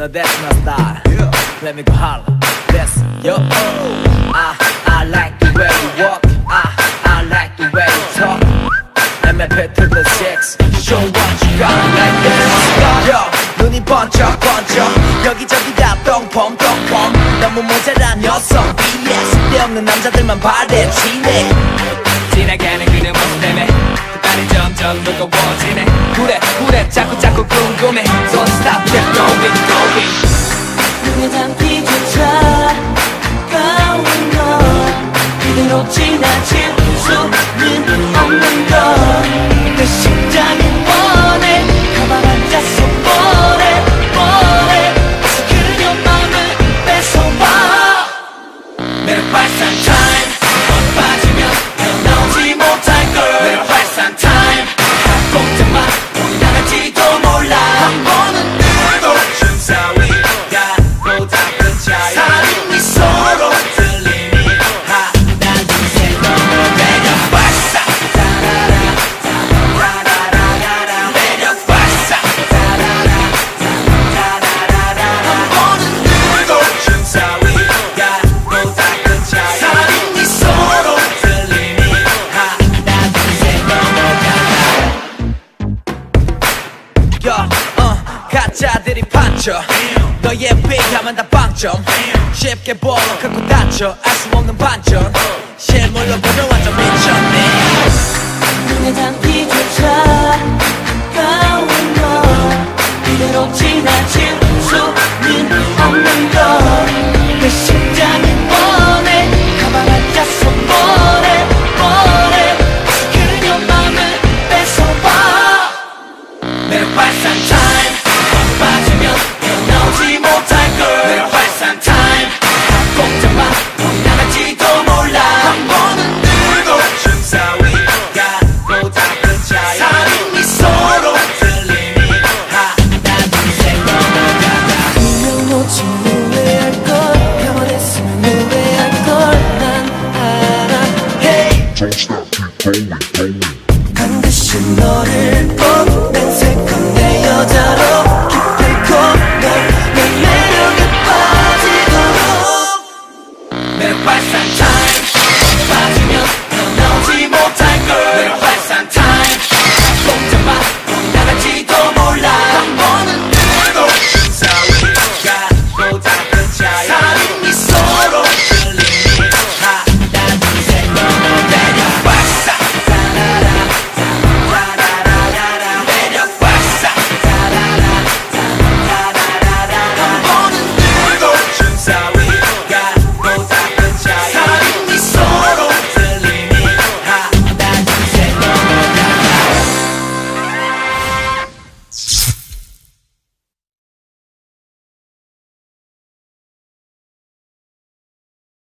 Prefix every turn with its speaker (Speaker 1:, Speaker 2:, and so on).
Speaker 1: No, that's my style. Let me go holla. That's yo. I I like the way you walk. I I like the way you talk. MF to the sex. Show what you got like this. Yo, 눈이 번쩍 번쩍. 여기저기 다 똥폼 똥폼. 너무 모자란 녀석. BS. 쓸데없는 남자들만 바래치네. 지나가는 그녀 모습 때문에 그 점점 무거워지네. 그래 그래 자꾸 자꾸 궁금해. Don't stop keep going going.
Speaker 2: 눈에 담기조차 가운 너 그대로 지나칠 수는 없는 걸내 심장이
Speaker 1: 판쳐. 너의 삐하면 다 빵점. 쉽게 볼록하고 다쳐. 알 수 없는 반전. 실물로 보면 완전 미쳤네.
Speaker 2: 눈에 담기 don't stop, keep going, going. 반드시 너를 보고 난 새콤 내 여자로 기필코 넌내 매력에 빠지도록 내 발상